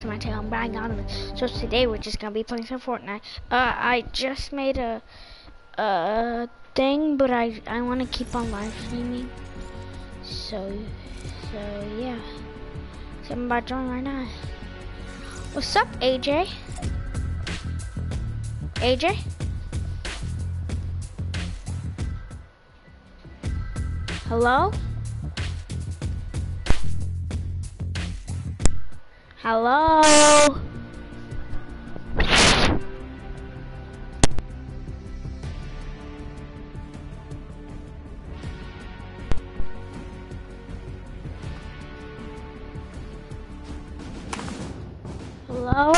to my channel, I'm Brian. So today we're just gonna be playing some Fortnite. Uh, I just made a, a thing, but I I want to keep on live streaming. So, so yeah. So I'm about to join right now. What's up, AJ? AJ? Hello? Hello? Hello?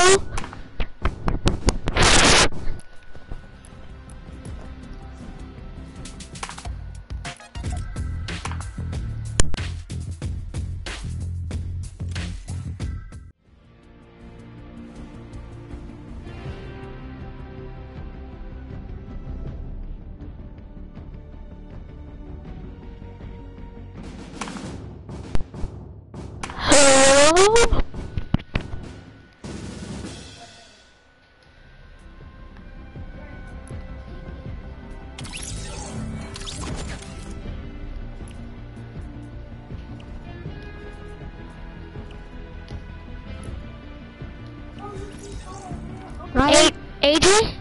Ryan, A AJ?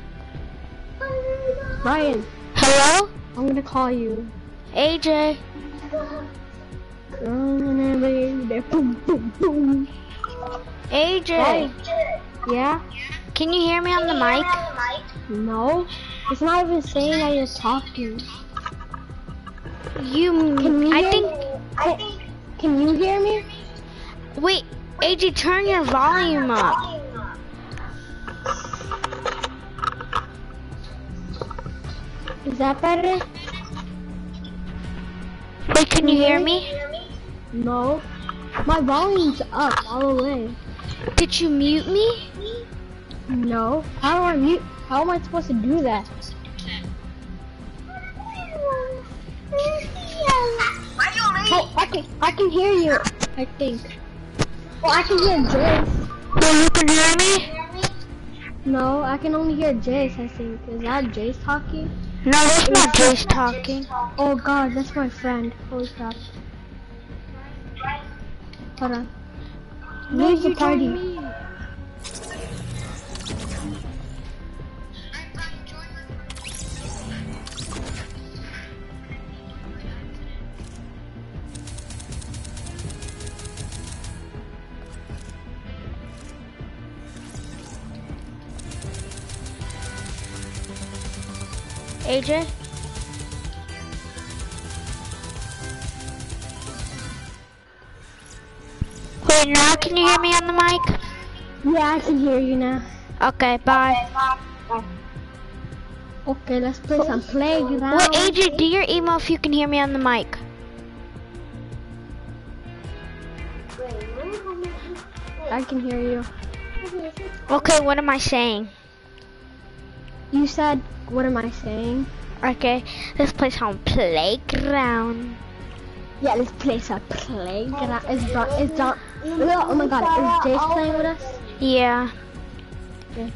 Ryan, Hello? I'm gonna call you. AJ? Boom, boom, boom. AJ? Ryan, yeah? Can you hear me on the mic? No? It's not even saying that you're talking. You, Can you I think, Can, can you hear me? wait, AJ, turn your volume up. That better? Wait, can you hear me? No. My volume's up all the way. Did you mute me? No. How do I mute? How am I supposed to do that? Oh, I can, I can hear you. I think. Well, I can hear Jace. Well, you can hear me? No, I can only hear Jace. I think. Is that Jace talking? No, that's not Jace talking. Oh God, that's my friend. Holy crap. Hold on. Where's the party? AJ? Wait, now can you hear me on the mic? Yeah, I can hear you now. Okay, bye. Okay, let's play some playground. Wait, AJ, do your email if you can hear me on the mic. I can hear you. Okay, what am I saying? You said, what am I saying? Okay, let's play some playground. Yeah, let's play some playground. Is Don, is Don, oh my god, is Jace playing with us? Yeah. Yes.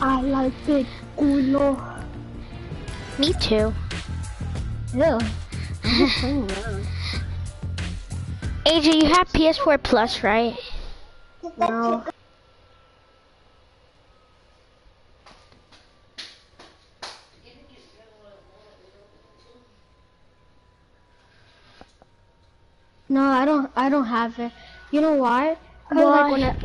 I like big culo. Me too. Ew. AJ, you have PS4 Plus, right? No. No, I don't. I don't have it. You know why? Cause Why? like when I,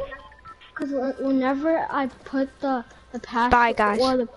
cause whenever I put the the password Bye, guys. or the